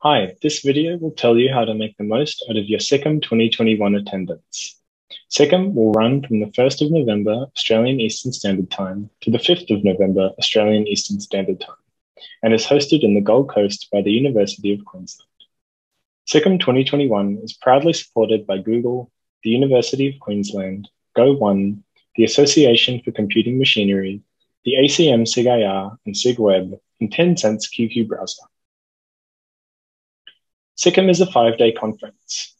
Hi, this video will tell you how to make the most out of your CIKM 2021 attendance. CIKM will run from the 1st of November Australian Eastern Standard Time to the 5th of November Australian Eastern Standard Time and is hosted in the Gold Coast by the University of Queensland. CIKM 2021 is proudly supported by Google, the University of Queensland, Go1, the Association for Computing Machinery, the ACM SIGIR and SIGWeb, and Tencent's QQ browser. CIKM is a five day conference.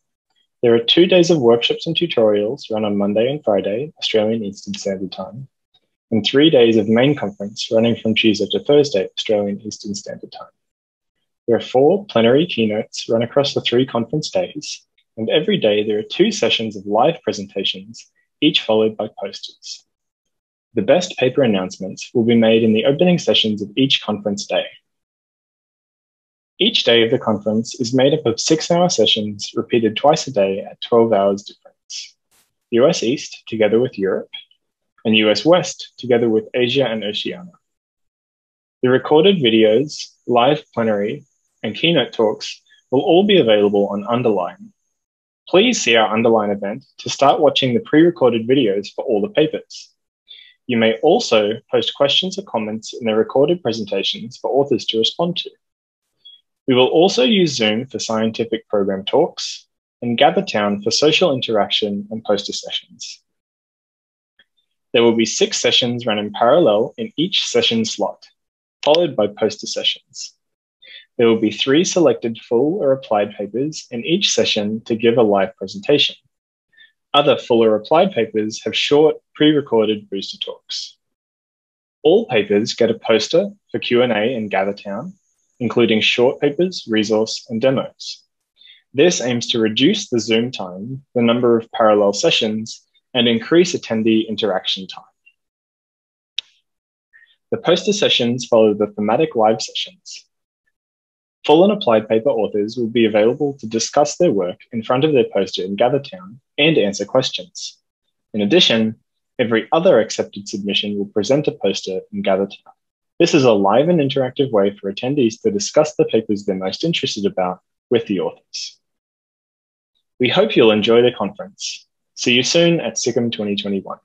There are two days of workshops and tutorials run on Monday and Friday, Australian Eastern Standard Time, and three days of main conference running from Tuesday to Thursday, Australian Eastern Standard Time. There are four plenary keynotes run across the three conference days, and every day there are two sessions of live presentations, each followed by posters. The best paper announcements will be made in the opening sessions of each conference day. Each day of the conference is made up of six hour sessions repeated twice a day at 12 hours difference. US East together with Europe, and US West together with Asia and Oceania. The recorded videos, live plenary, and keynote talks will all be available on Underline. Please see our Underline event to start watching the pre recorded videos for all the papers. You may also post questions or comments in the recorded presentations for authors to respond to. We will also use Zoom for scientific program talks and GatherTown for social interaction and poster sessions. There will be six sessions run in parallel in each session slot, followed by poster sessions. There will be three selected full or applied papers in each session to give a live presentation. Other full or applied papers have short pre-recorded booster talks. All papers get a poster for Q&A in GatherTown including short papers, resource, and demos. This aims to reduce the Zoom time, the number of parallel sessions, and increase attendee interaction time. The poster sessions follow the thematic live sessions. Full and applied paper authors will be available to discuss their work in front of their poster in GatherTown and answer questions. In addition, every other accepted submission will present a poster in GatherTown. This is a live and interactive way for attendees to discuss the papers they're most interested about with the authors. We hope you'll enjoy the conference. See you soon at CIKM 2021.